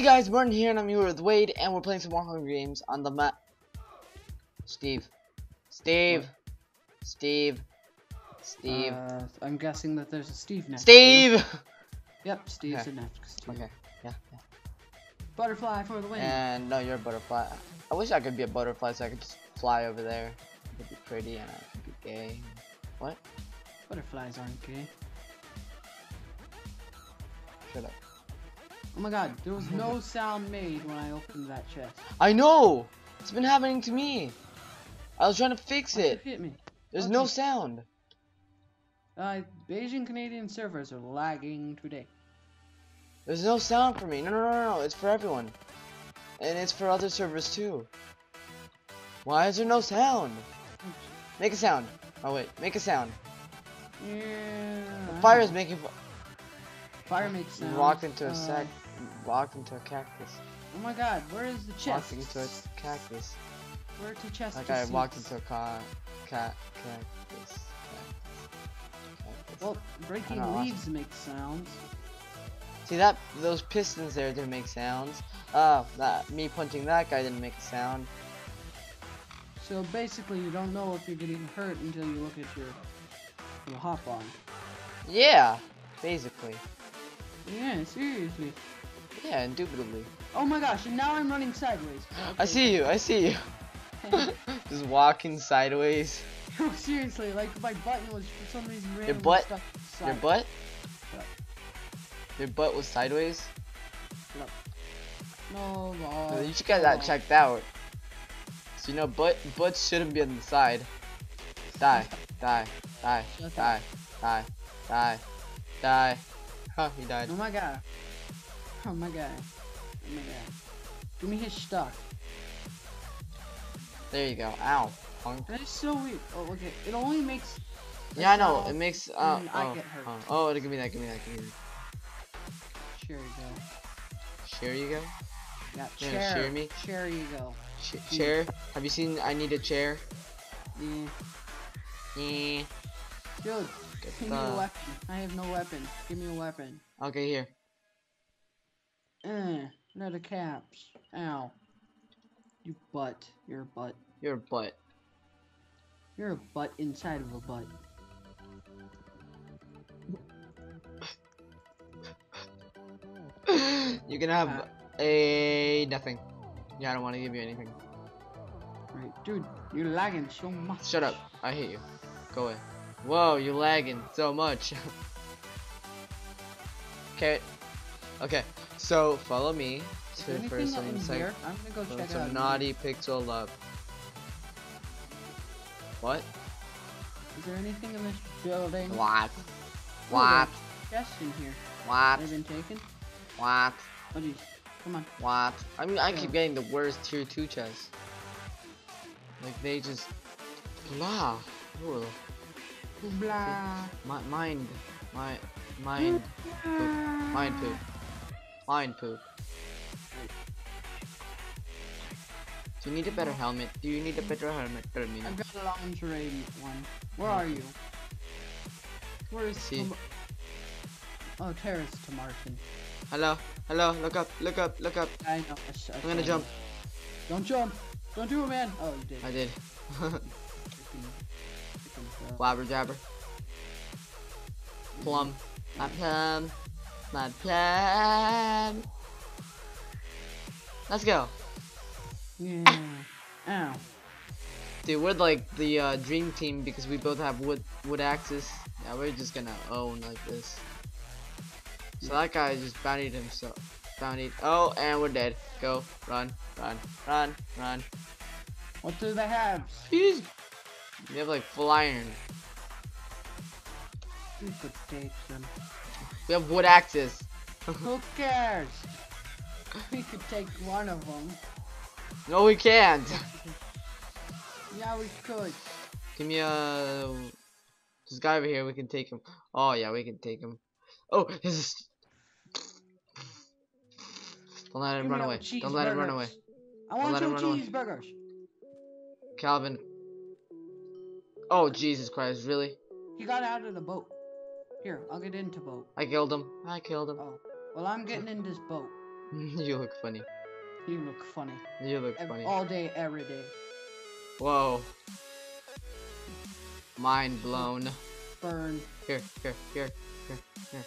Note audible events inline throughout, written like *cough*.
Hey guys, Martin here, and I'm here with Wade, and we're playing some more Hunger Games on the map. Steve. Steve. Steve. Steve. Uh, I'm guessing that there's a Steve next. Steve! *laughs* Yep, Steve's Okay. next. Okay, yeah, yeah. Butterfly for the win. And no, you're a butterfly. I wish I could be a butterfly so I could just fly over there. It could be pretty and I could be gay. What? Butterflies aren't gay. Oh my god, there was no sound made when I opened that chest. I know! It's been happening to me! I was trying to fix Why'd it. hit me. There's Why'd no you- sound. Uh, Beijing Canadian servers are lagging today. There's no sound for me. No, no, no, no. It's for everyone. And it's for other servers too. Why is there no sound? Make a sound. Oh wait, make a sound. Yeah. The fire is making. Fire makes sound. walked into a Uh, sack. Walked into a cactus. Oh my god, where is the chest? Walked into a cactus. Where to chest? Like I walked into a car. Cat. Cactus. Well, breaking leaves make sounds. See that? Those pistons there didn't make sounds. Uh, that me punching that guy didn't make a sound. So basically, you don't know if you're getting hurt until you look at your, your hop on. Yeah, basically. Yeah, seriously. Yeah, indubitably. Oh my gosh, and now I'm running sideways. *gasps* I see you. I see you. *laughs* Just walking sideways. No, seriously, like my button was for some reason randomly butt? stuck Your butt? Yep. Your butt was sideways? No, Uh, no. you should get that checked out. So you know, butt butts shouldn't be on the side. Die, *laughs* die, die, die, die, die, die. Huh, he died. Oh my god. Oh my god. Oh my god. Give me his stuff. There you go. Ow, punk. That is so weird. Oh, okay. It only makes. Yeah, I know. It makes. Uh, when I oh, get hurt. oh, oh, give me that. Give me that. Give me that. Sure you go. Here you go. Yeah, Yeah, chair. share me. Chair you go. Ch chair. Have you seen? I need a chair. Yeah. Yeah. Dude, give me a weapon. I have no weapon. Give me a weapon. Okay, here. Eh, leather caps. Ow. You butt. You're a butt. You're a butt. You're a butt inside of a butt. you can have a nothing. Yeah, I don't want to give you anything. Right, dude, you're lagging so much. Shut up. I hate you. Go away. Whoa, you're lagging so much. *laughs* okay. Okay. So follow me to for some? I'm gonna go for check some out. naughty pixel love. What? Is there anything in this building? What? What? chests in here. What? They've been taken. What? Oh jeez. Come on. What? I mean, I keep getting the worst tier 2 chests. Like, they just... Blah. Ooh. Blah. My, mind. My... Mind. Poop. Mind poop. Mind poop. Do you need a better helmet? Do you need a better helmet? Tell me. I've got a lingerie one. Where are you? Where is. Tom- Oh, terrace to Martin. Hello? Hello? Look up, look up, look up. I know. I I'm gonna jump. Don't jump. Don't do it, man. Oh, you did. I did. *laughs* Wabber jabber. Mm-hmm. Plum. My plum. My plum. Let's go. Yeah. Ow. Dude, we're like the uh, dream team because we both have wood wood axes. Yeah, we're just gonna own like this. So that guy just bountied himself. Bountied. Oh, and we're dead. Go. Run. Run. Run. Run. What do they have? Jeez. We have like full iron. We could take them. We have wood axes. *laughs* Who cares? We could take one of them. No, we can't. Yeah, we could. Give me a. This guy over here. We can take him. Oh yeah, we can take him. Oh, this is. Don't let him Give run away. Don't let him run away. I want some cheeseburgers. Calvin. Oh Jesus Christ! Really? He got out of the boat. Here, I'll get into boat. I killed him. I killed him. Oh, well, I'm getting in this boat. *laughs* you look funny. You look funny. You look Ev- funny. All day, every day. Whoa. Mind blown. Burn. Here, here, here, here, here.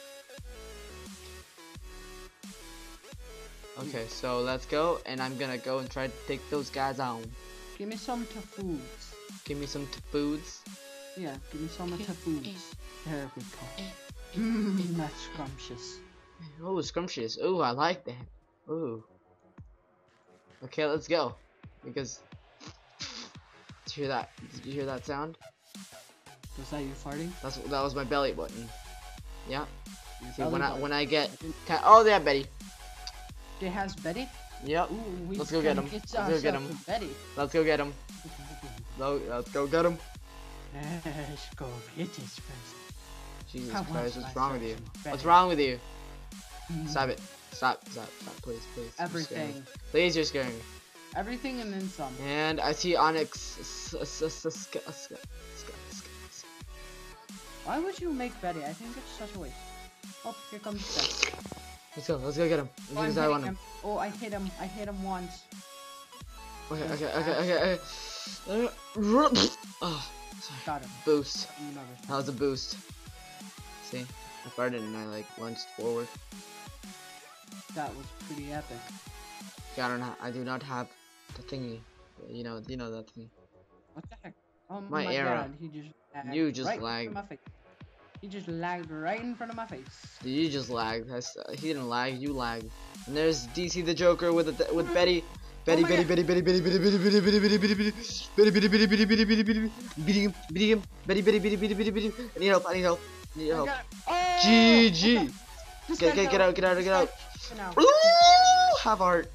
Okay, so let's go, and I'm gonna go and try to take those guys out. Give me some to foods. Give me some foods. Yeah, give me some to foods. There we go. Mmm, that's scrumptious. Oh, scrumptious. Oh, I like that. Ooh. Okay, let's go. Because. Did you hear that? Did you hear that sound? Was that you farting? That's that was my belly button. Yeah. Your See, when I when I get. Oh, yeah, Betty. It has Betty? Yeah. Let's go get him. Let's go get him. Betty. Let's go get him. Let's go get him. Let's go get this person. Jesus I Christ, what's wrong with you? What's wrong with you? Stop it. Stop, stop, stop, please, please. You're. Everything. Please, you're scaring me. Everything and then some. And I see Onyx. Why would you make Betty? I think it's such a waste. Oh, here comes Betty. Let's go, let's go get him. Oh, I want him. him. Oh, I hit him. I hit him once. Okay, okay, okay, okay, okay. Uh, oh, *sniffs* sorry. Got him. Boost. Another. That was a boost. See? I farted and I like lunged forward. That was pretty epic. Yeah, I don't ha- I do not have the thingy. You know, you know that thing. What the heck? Oh My my, arrow. god, he just lagged You just right lagged. my face. He just lagged right in front of my face. You just lagged. That's, uh, he didn't lag. You lagged. And there's DC the Joker with the, with Betty. Betty, my Betty, God. Betty, Betty, Betty, Betty, Betty, Betty, Betty, Betty, Betty, Betty, Betty, Betty, Betty, Betty, Betty, Betty, Betty, beating him, beating him, Betty, Betty, Betty, Betty, Betty, Betty. I need help. I need help. I need help. Oh! GG. Get, get, get out, get out, get out. guy fell now. Ooh, have heart.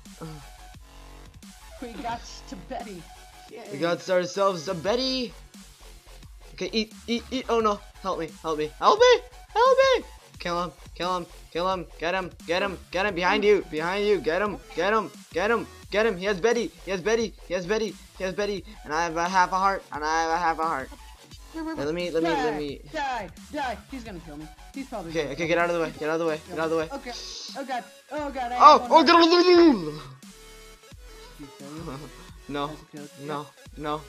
We got to Betty. We got ourselves a Betty. Okay, eat, eat, eat. Oh no, help me, help me, help me, help me. Kill him, kill him, kill him. Get him, get him, get him. Behind you, behind you. Get him, get him, get him, get him. He has Betty, he has Betty, he has Betty, he has Betty. And I have a half a heart, and I have a half a heart. Let me, let me, let me. Die, die. He's gonna kill me. He's probably. Okay, okay, get out of the way, get out of the way, get out of the way. Okay. Oh god. Oh god. I Oh, oh, get out of the way. He killed you? *laughs* No, Has he killed you? no, no.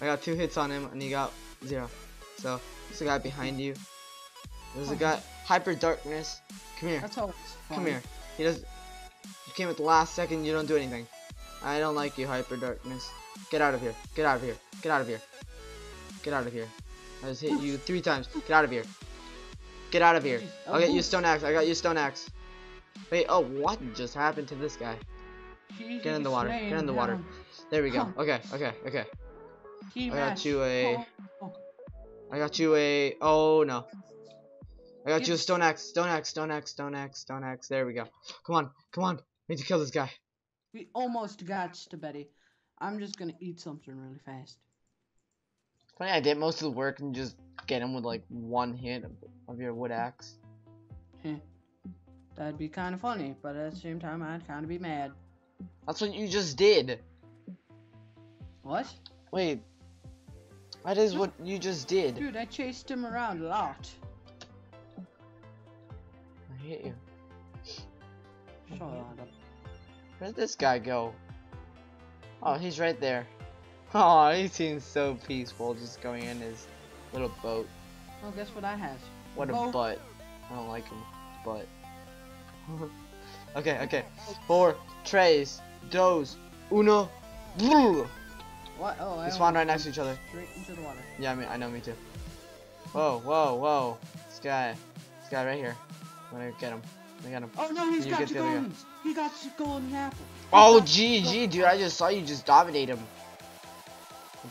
I got two hits on him, and he got zero. So, there's a guy behind you. There's a oh. guy, Hyper Darkness. Come here. Come here. He does. You came at the last second. You don't do anything. I don't like you, Hyper Darkness. Get out of here. Get out of here. Get out of here. Get out of here. I just hit you three times. Get out of here. Get out of here. I'll get you stone axe. I got you stone axe. Wait. Oh, what just happened to this guy? Get in the water. Get in the water. There we go. Okay. Okay. Okay. I got you a-. I got you a. Oh no. I got you a stone axe. Stone axe. Stone axe. Stone axe. Stone axe. There we go. Come on. Come on. We need to kill this guy. We almost got to Betty. I'm just gonna eat something really fast. Funny, I did most of the work and just get him with like one hit of, of your wood axe. That'd be kind of funny, but at the same time, I'd kind of be mad. That's what you just did. What? Wait. That is what you just did. Dude, I chased him around a lot. I hit you. Shut up. Where'd this guy go? Oh, he's right there. *laughs* Oh, he seems so peaceful just going in his little boat. Well, guess what I have? What a Boat. butt. I don't like him. Butt. *laughs* okay, okay. Four, tres, dos, uno. What? Oh, I They spawned right next to each other. Straight into the water. Yeah, I mean, I know, me too. Whoa, whoa, whoa. This guy. This guy right here. I'm gonna get him. I'm him. Oh no, he's You got get the the other guy. golden. He got the golden apple. Oh, got- GG, dude. I just saw you just dominate him.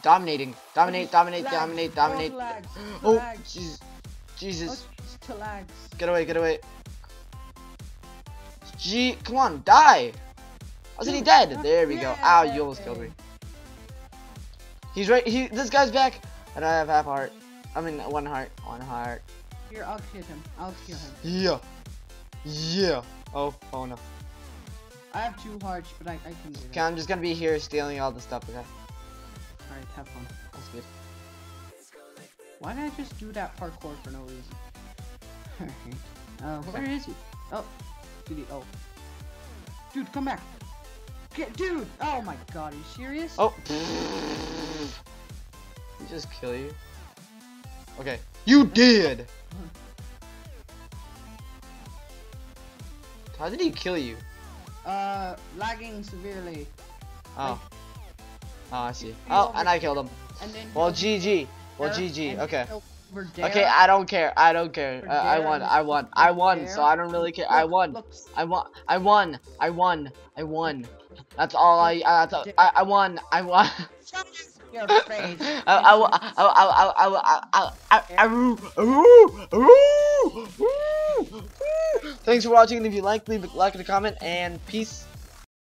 Dominating. Dominate, dominate, Lags. dominate, dominate. lags. Oh. Jesus. Oh, Jesus. it's to lags. Get away, get away. G, come on, die. Wasn't he dead? uh, There we go. Ow, you almost killed me. He's right. He. This guy's back, and I have half heart. I mean, one heart. One heart. Here, I'll hit him. I'll kill him. Yeah. Yeah. Oh. Oh no. I have two hearts, but I, I can do Okay. I'm just gonna be here stealing all the stuff. Okay. Alright, have fun. That's good. Why did I just do that parkour for no reason? *laughs* Alright. Uh, where is he? Oh. Did he? Oh. Dude, come back. Get, dude. Oh my god, are you serious? Oh. He just kill you. Okay. You did. How did he kill you? Uh, lagging severely. Oh. Oh, I see. Oh, and I killed him. And then Well, GG. Well, GG. Okay. Okay. I don't care. I don't care. Uh, I won. I won. I won. So. I don't really care. I won. I won. I won. I won. I won. That's all I. Uh, that's all, I. I won. I won. your face. I. I. I. I. I. I. I. I. I. Thanks for watching. And if you like, leave a like and a comment. And peace.